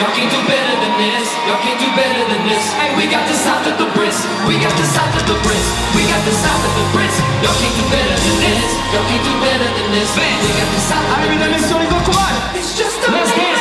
Y'all can't do better than this. Y'all can't do better than this. Hey, we got the south of the Brits. We got the south of the Brits. We got the south of the Brits. Y'all can't do better than this. Y'all can't do better than this. Man. We got the south. Arrivederci, Nico. Come. It's just a. Let's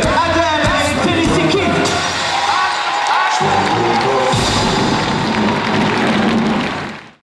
good.